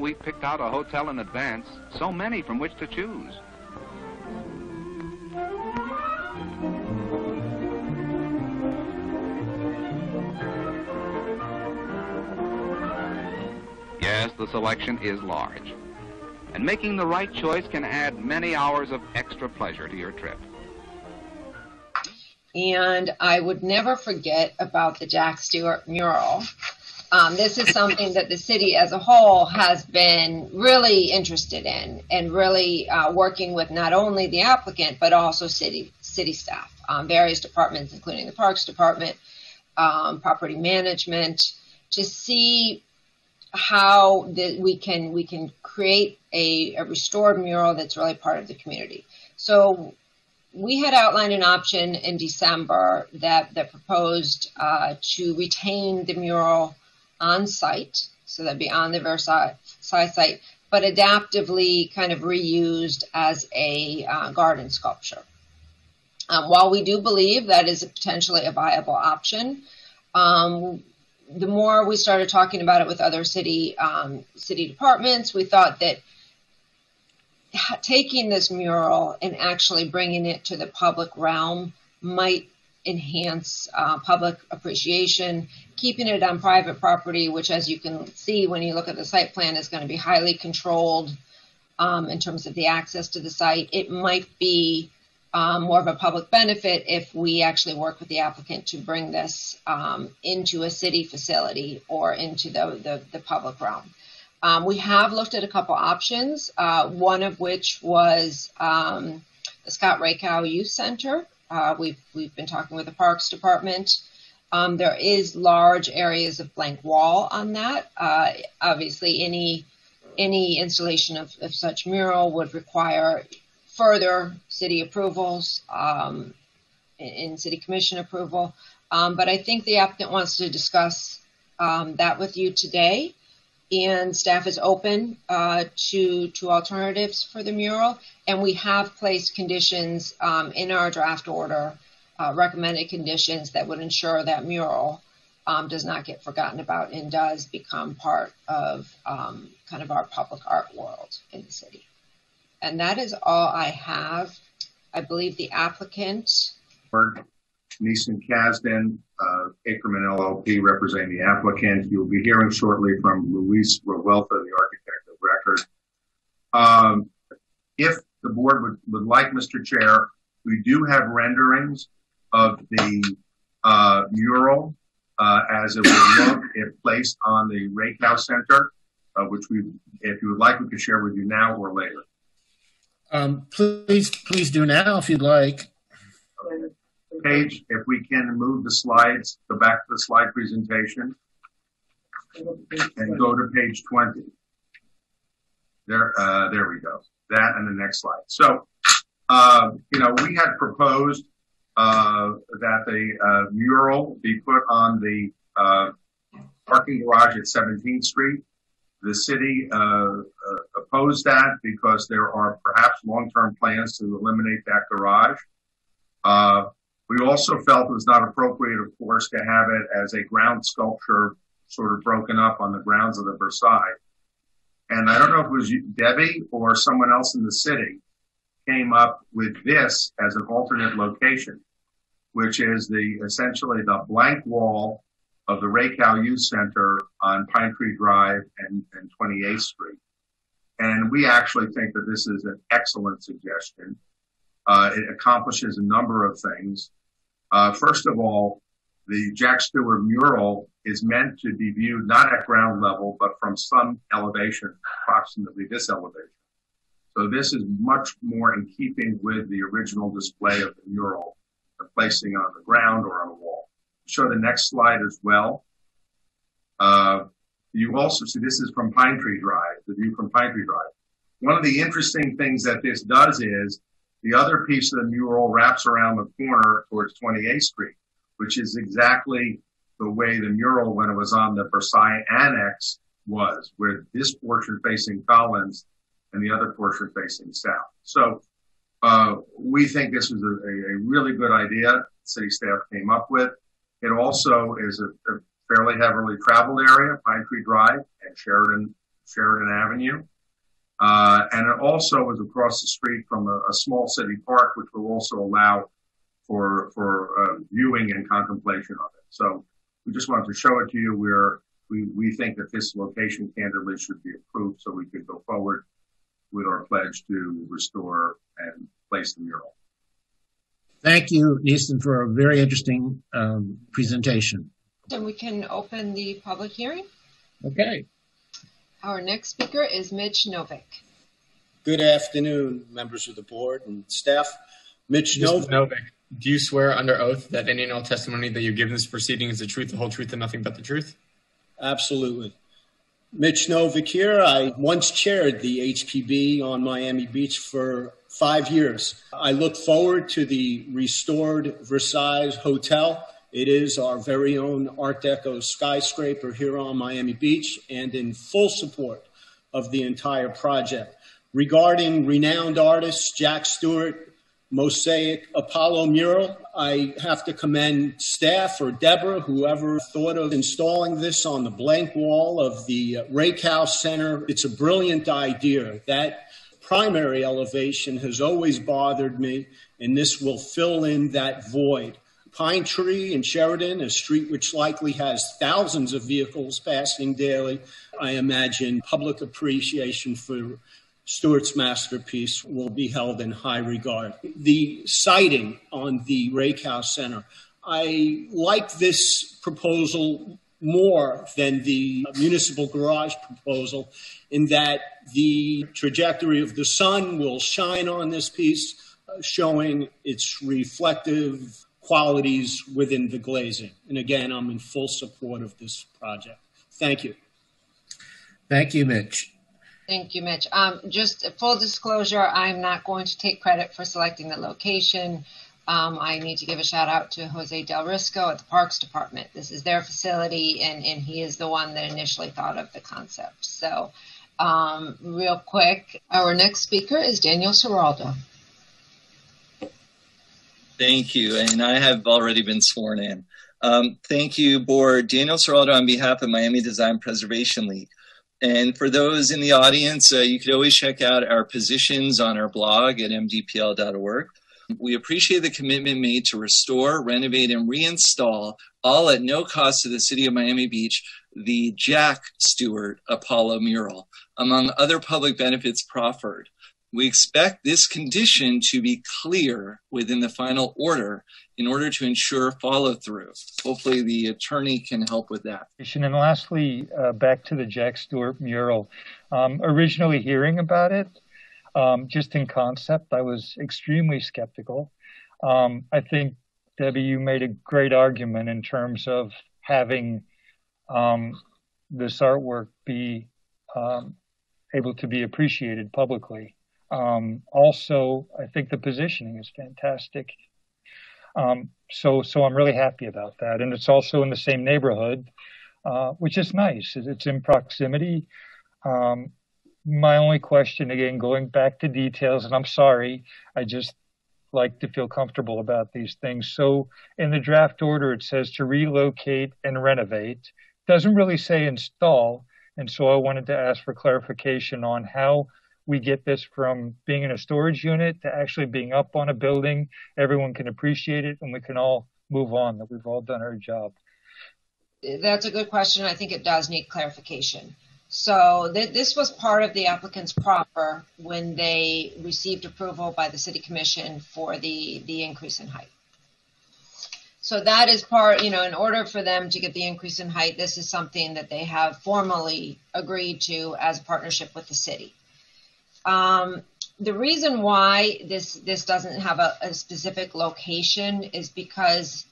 We picked out a hotel in advance, so many from which to choose. Yes, the selection is large. And making the right choice can add many hours of extra pleasure to your trip. And I would never forget about the Jack Stewart mural um, this is something that the city as a whole has been really interested in and really uh, working with not only the applicant but also city city staff, um, various departments, including the Parks Department, um, property management, to see how the, we can we can create a, a restored mural that's really part of the community. So we had outlined an option in December that that proposed uh, to retain the mural on site, so that'd be on the Versailles site, but adaptively kind of reused as a uh, garden sculpture. Um, while we do believe that is a potentially a viable option, um, the more we started talking about it with other city um, city departments, we thought that taking this mural and actually bringing it to the public realm might enhance uh, public appreciation. Keeping it on private property, which as you can see when you look at the site plan is going to be highly controlled um, in terms of the access to the site. It might be um, more of a public benefit if we actually work with the applicant to bring this um, into a city facility or into the, the, the public realm. Um, we have looked at a couple options, uh, one of which was um, the Scott Rakow Youth Center, uh, we've we've been talking with the Parks Department. Um, there is large areas of blank wall on that. Uh, obviously, any any installation of, of, such mural would require further city approvals um, in, city commission approval. Um, but I think the applicant wants to discuss um, that with you today and staff is open uh, to to alternatives for the mural. And we have placed conditions um, in our draft order, uh, recommended conditions that would ensure that mural um, does not get forgotten about and does become part of um, kind of our public art world in the city. And that is all I have. I believe the applicant. Neisen Kasdin, uh, Akerman LLP, representing the applicant. You'll be hearing shortly from Luis Revuelta, the architect of record. Um, if the board would, would like, Mr. Chair, we do have renderings of the uh, mural uh, as it would look if placed on the Rakow Center, uh, which we, if you would like, we could share with you now or later. Um, please, please do now if you'd like page, if we can move the slides, go back to the slide presentation and go to page 20. There, uh, there we go. That and the next slide. So, uh, you know, we had proposed uh, that the uh, mural be put on the uh, parking garage at 17th Street. The city uh, opposed that because there are perhaps long-term plans to eliminate that garage. We also felt it was not appropriate, of course, to have it as a ground sculpture sort of broken up on the grounds of the Versailles. And I don't know if it was Debbie or someone else in the city came up with this as an alternate location, which is the essentially the blank wall of the Rakow Youth Center on Pine Tree Drive and, and 28th Street. And we actually think that this is an excellent suggestion. Uh, it accomplishes a number of things. Uh, first of all, the Jack Stewart mural is meant to be viewed not at ground level, but from some elevation, approximately this elevation. So this is much more in keeping with the original display of the mural, the placing on the ground or on a wall. Show the next slide as well. Uh, you also see this is from Pine Tree Drive, the view from Pine Tree Drive. One of the interesting things that this does is the other piece of the mural wraps around the corner towards 28th Street, which is exactly the way the mural when it was on the Versailles Annex was, where this portion facing Collins and the other portion facing south. So uh, we think this was a, a, really good idea city staff came up with. It also is a, a fairly heavily traveled area, Pine Tree Drive and Sheridan Sheridan Avenue. Uh, and it also is across the street from a, a, small city park, which will also allow for for uh, viewing and contemplation of it. So we just wanted to show it to you. Where we we think that this location candidly should be approved, so we could go forward with our pledge to restore and place the mural. Thank you, Easton, for a very interesting um, presentation. And we can open the public hearing. Okay. Our next speaker is Mitch Novick. Good afternoon, members of the board and staff. Mitch Novick. Novick, do you swear under oath that any and all testimony that you give in this proceeding is the truth, the whole truth, and nothing but the truth? Absolutely. Mitch Novick here. I once chaired the HPB on Miami Beach for five years. I look forward to the restored Versailles Hotel. It is our very own Art Deco skyscraper here on Miami Beach and in full support of the entire project. Regarding renowned artist Jack Stewart, Mosaic Apollo mural. I have to commend staff or Deborah, whoever thought of installing this on the blank wall of the Rakow Center. It's a brilliant idea. That primary elevation has always bothered me, and this will fill in that void. Pine Tree in Sheridan, a street which likely has thousands of vehicles passing daily. I imagine public appreciation for Stewart's masterpiece will be held in high regard. The siding on the Rakow Center. I like this proposal more than the municipal garage proposal in that the trajectory of the sun will shine on this piece, uh, showing its reflective qualities within the glazing. And again, I'm in full support of this project. Thank you. Thank you, Mitch. Thank you, Mitch. Um, just full disclosure, I'm not going to take credit for selecting the location. Um, I need to give a shout out to Jose Del Risco at the Parks Department. This is their facility, and, and he is the one that initially thought of the concept. So, um, real quick, our next speaker is Daniel Ciraldo. Thank you, and I have already been sworn in. Um, thank you, Board. Daniel Ciraldo on behalf of Miami Design Preservation League. And for those in the audience, uh, you could always check out our positions on our blog at mdpl.org. We appreciate the commitment made to restore, renovate, and reinstall, all at no cost to the city of Miami Beach, the Jack Stewart Apollo mural, among other public benefits proffered. We expect this condition to be clear within the final order in order to ensure follow through. Hopefully, the attorney can help with that. And lastly, uh, back to the Jack Stewart mural. Um, originally hearing about it, um, just in concept, I was extremely skeptical. Um, I think, Debbie, you made a great argument in terms of having um, this artwork be um, able to be appreciated publicly. Um, also, I think the positioning is fantastic. Um, so, so I'm really happy about that, and it's also in the same neighborhood, uh, which is nice. It's in proximity. Um, my only question, again, going back to details, and I'm sorry, I just like to feel comfortable about these things. So, in the draft order, it says to relocate and renovate. Doesn't really say install, and so I wanted to ask for clarification on how we get this from being in a storage unit to actually being up on a building. Everyone can appreciate it and we can all move on that we've all done our job. That's a good question. I think it does need clarification. So th- this was part of the applicant's proffer when they received approval by the city commission for the, the increase in height. So that is part, you know, in order for them to get the increase in height, this is something that they have formally agreed to as a partnership with the city. Um, the reason why this this doesn't have a, a specific location is because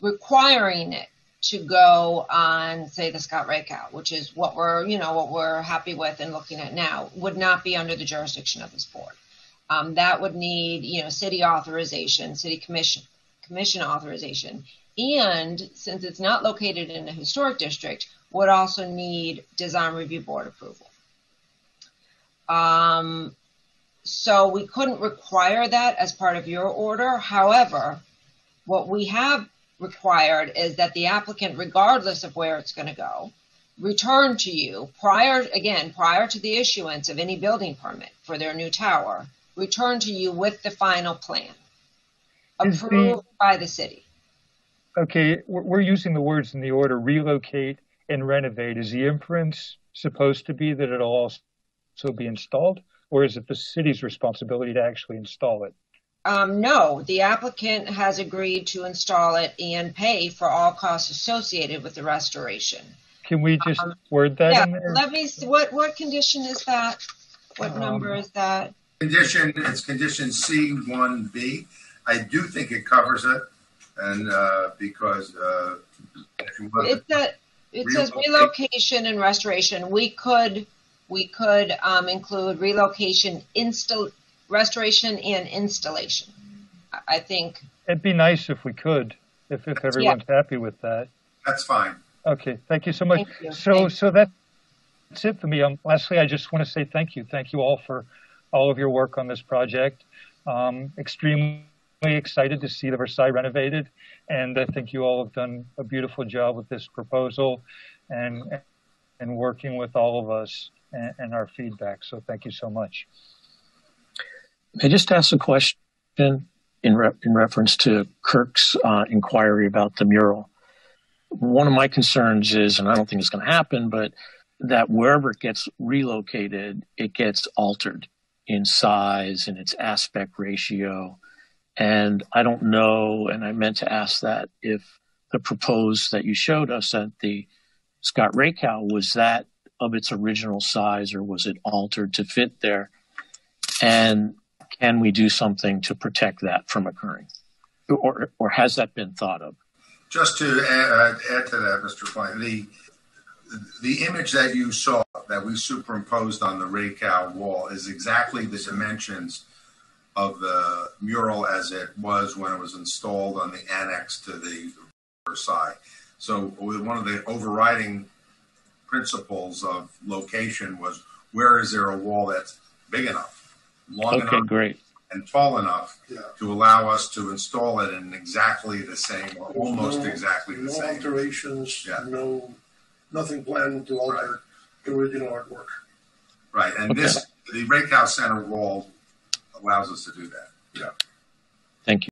requiring it to go on, say, the Scott Rakow, which is what we're, you know, what we're happy with and looking at now, would not be under the jurisdiction of this board. Um, that would need, you know, city authorization, city commission, commission authorization, and since it's not located in a historic district, would also need design review board approval. Um, so we couldn't require that as part of your order. However, what we have required is that the applicant, regardless of where it's going to go, return to you prior, again, prior to the issuance of any building permit for their new tower, return to you with the final plan Is the- approved by the city. Okay, we're using the words in the order relocate and renovate. Is the inference supposed to be that it'll also be installed, or is it the city's responsibility to actually install it? Um, no, the applicant has agreed to install it and pay for all costs associated with the restoration. Can we just word that Yeah, in there? let me, see, what, what condition is that? What Um, number is that? Condition, it's condition C one B. I do think it covers it, and, uh, because, uh, if you It, said- it says relocation and restoration. We could, we could, um, include relocation, install, restoration and installation. I- I think, It'd be nice if we could, if, if everyone's happy with that. that's fine. Okay, thank you so much. Thank you. So, Thank so that- that's it for me. Um, lastly, I just want to say thank you. Thank you all for all of your work on this project. Um, extremely excited to see the Versailles renovated, and I think you all have done a beautiful job with this proposal and and working with all of us and, and our feedback. So, thank you so much. May I just ask a question in, re- in reference to Kirk's uh, inquiry about the mural? One of my concerns is, and I don't think it's going to happen, but that wherever it gets relocated, it gets altered in size and its aspect ratio. And I don't know, and I meant to ask that if the proposed that you showed us at the Scott Rakow was that of its original size or was it altered to fit there? And can we do something to protect that from occurring? Or, or has that been thought of? Just to add, uh, add to that, Mr. Klein, the, the image that you saw that we superimposed on the Rakow wall is exactly the dimensions of the mural as it was when it was installed on the annex to the Versailles. So one of the overriding principles of location was where is there a wall that's big enough, long Okay, enough, great. and tall enough to allow us to install it in exactly the same, or almost No- exactly the No same. alterations, Yeah. no, nothing planned to alter the original artwork. Right, and Okay. this, the Rakow Center wall allows us to do that. Yeah. Thank you.